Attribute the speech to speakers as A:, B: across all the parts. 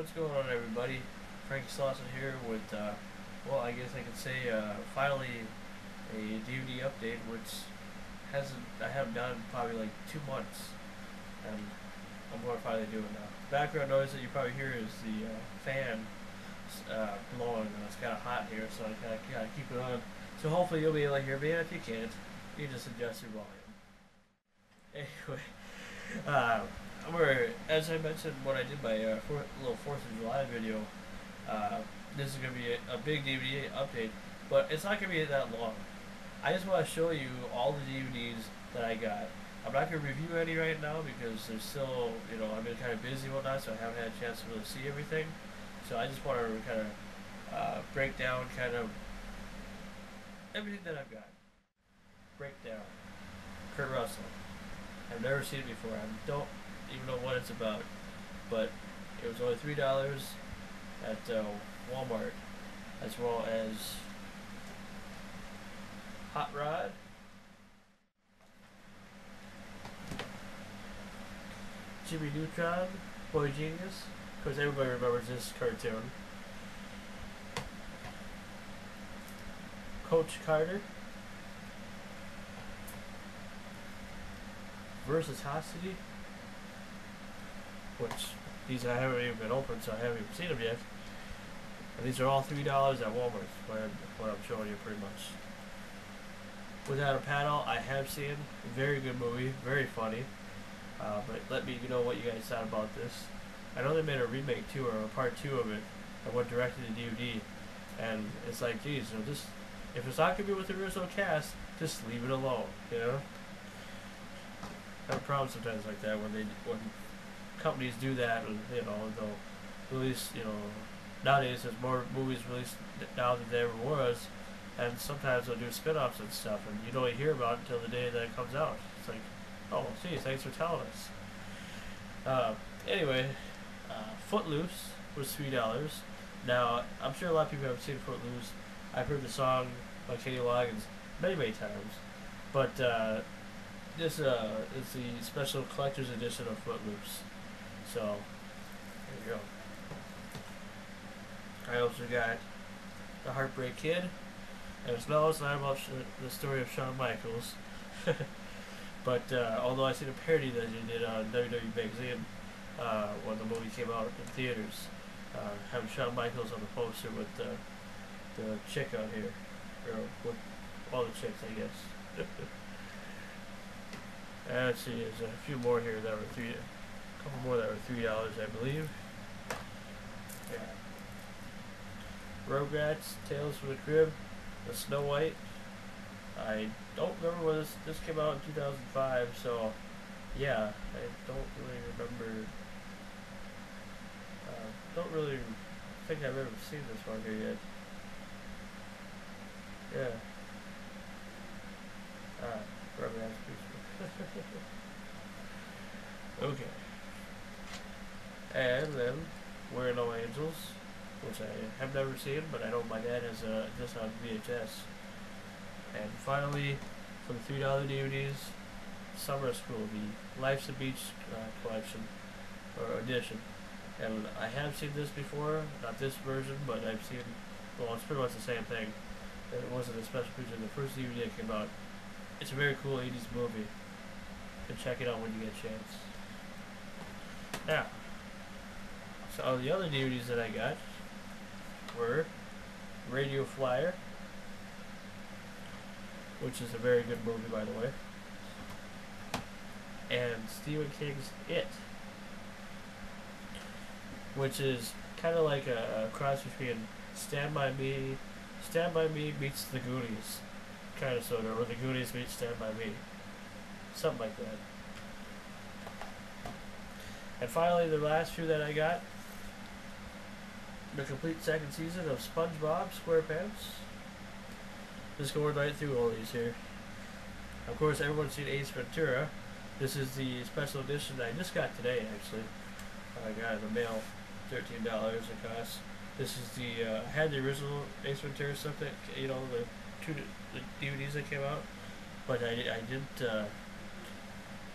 A: what's going on, everybody? Frank Slawson here with, uh, well, I guess I could say, uh, finally a DVD update, which hasn't, I haven't done probably like two months, and I'm going to finally do it now. Background noise that you probably hear is the uh, fan uh, blowing, and it's kind of hot here, so I kind of gotta keep it on. So hopefully you'll be able to hear me, and if you can't, you just adjust your volume. Anyway, we're, as I mentioned when I did my uh, little 4th of July video, uh, this is to be a, a, big DVD update, but it's not to be that long. I just want to show you all the DVDs that I got. I'm not to review any right now because there's still, you know, I've been kind of busy and whatnot, so I haven't had a chance to really see everything. So I just want to kind of uh, break down kind of everything that I've got. Breakdown. Kurt Russell. I've never seen it before. I don't even know what it's about, but it was only three dollars at uh, Walmart, as well as Hot Rod. Jimmy Neutron, Boy Genius, because everybody remembers this cartoon. Coach Carter. Versusocity which these I haven't even been opened, so I haven't even seen them yet. And these are all three dollars at Walmart. What I'm, what I'm showing you, pretty much. Without a Paddle, I have seen. Very good movie, very funny. Uh, but let me know what you guys thought about this. I know they made a remake too, or a part two of it, and went directly to DVD. And it's like, geez, you know, just if it's not gonna be with the original cast, just leave it alone. You know. I have a problem sometimes like that when they when companies do that, and you know they'll release. You know, nowadays there's more movies released now than there ever was, and sometimes they'll do spin-offs and stuff, and you don't hear about it until the day that it comes out. It's like, oh, gee, thanks for telling us. Uh, anyway, uh, Footloose was three dollars. Now, I'm sure a lot of people have seen Footloose. I've heard the song by Kenny Loggins many, many times, but uh, this uh, is the special collector's edition of Footloose. So, there you go. I also got The Heartbreak Kid, it's not, it's not about the story of Shawn Michaels. but uh, although I seen a parody that he did on WWE Magazine uh, when the movie came out in theaters, uh, having Shawn Michaels on the poster with the, the chick out here, or with all the chicks, I guess. let's see, there's a few more here that were three couple more that were three dollars, I believe. Yeah. Rugrats, Tales from the Crib, The Snow White. I don't remember when this this came out in 2005, so yeah, I don't really remember. Uh, don't really think I've ever seen this one here yet. Yeah. Ah, Rugrats. okay. And then We're No Angels, which I have never seen, but I know my dad has uh, this on VHS. And finally, for the $3 DVDs, Summer School, the Life's a Beach uh, collection, or edition. And I have seen this before, not this version, but I've seen, well, it's pretty much the same thing. It wasn't a special feature. In the first DVD that came out, it's a very cool 80s movie. You can check it out when you get a chance. Now, so the other DVDs that I got Radio Flyer, which is a very good movie by the way, and Stephen King's It, which is kind of like a, a cross between Stand By Me, Stand By Me meets The Goonies, kind of sort of, or The Goonies meets Stand By Me, something like that. And finally, the last few that I got the complete second season of SpongeBob SquarePants. Just going right through all these here. Of course, everyone's seen Ace Ventura. This is the special edition that I just got today, actually. I got in the mail, $13 it costs. This is the, uh, had the original Ace Ventura stuff that, you know, the two the DVDs that came out. But I, I didn't, uh,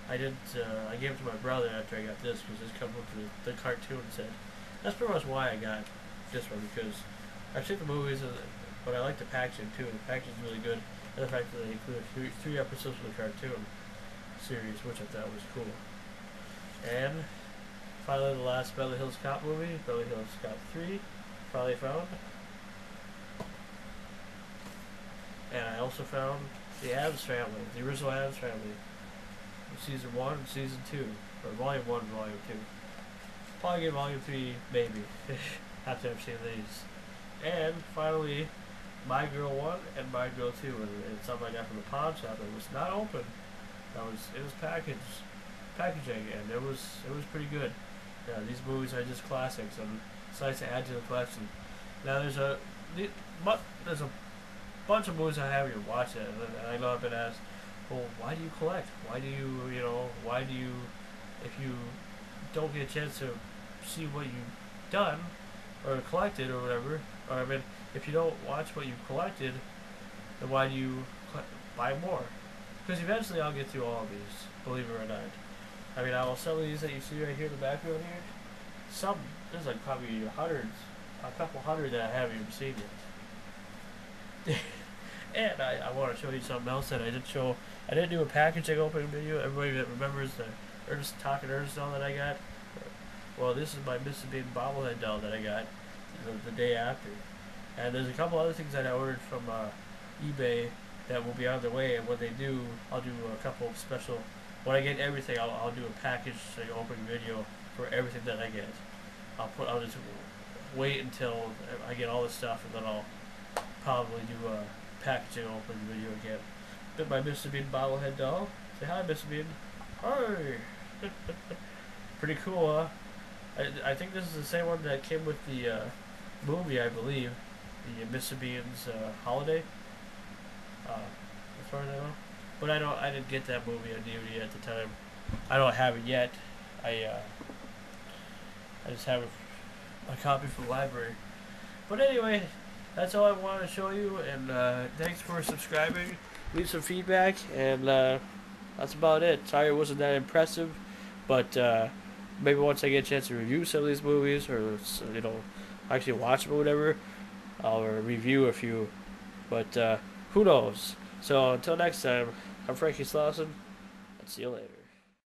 A: I didn't, uh, I gave it to my brother after I got this because this comes with the, the cartoon set that's pretty much why I got this one because I've seen the movies, but I like the packaging too. The packaging is really good, and the fact that they included three, three episodes of the cartoon series, which I thought was cool. And finally, the last Beverly Hills Cop movie, Beverly Hills Cop 3, finally found. And I also found the Addams Family, the original Addams Family, season one season two, or volume one volume two. Probably get volume three, maybe, after to have seen these. And finally, My Girl one and My Girl two, and it's something I got from the pawn shop. that was not open. That was it was packaged, packaging, and it was it was pretty good. Yeah, these movies are just classics, and it's nice to add to the collection. Now there's a there's a bunch of movies I haven't even watched yet, and I know I've been asked, well, why do you collect? Why do you, you know, why do you, if you don't get a chance to see what you've done or collected or whatever, or I mean, if you don't watch what you've collected, then why do you buy more? Because eventually I'll get through all of these, believe it or not. I mean, I will sell these that you see right here in the background here. Some, there's like probably hundreds, a couple hundred that I haven't even seen yet. and I, I want to show you something else that I did show. I didn't do a packaging opening video. Everybody that remembers the Ernest Talking Ernest doll that I got. Well, this is my. Bean bobblehead doll that I got the, the, day after. And there's a couple other things that I ordered from uh, eBay that will be on the way. And when they do, I'll do a couple of special. When I get everything, I'll, I'll do a package like, opening video for everything that I get. I'll put. I'll just wait until I get all the stuff, and then I'll probably do a packaging opening video again. Bit by Mr. Bean bobblehead doll. Say hi, Mr. Bean. Hi. Pretty cool, huh? I, I think this is the same one that came with the uh, movie, I believe. The. Bean's uh, Holiday. Uh, as far as I know. But I don't. I didn't get that movie on DVD at the time. I don't have it yet. I uh, I just have a copy from the library. But anyway, that's all I wanted to show you, and uh, thanks for subscribing. Leave some feedback, and uh, that's about it. Sorry it wasn't that impressive, but uh, maybe once I get a chance to review some of these movies, or you know, actually watch them or whatever, I'll review a few. But uh, who knows? So until next time, I'm Franky Slawson. I'll see you later.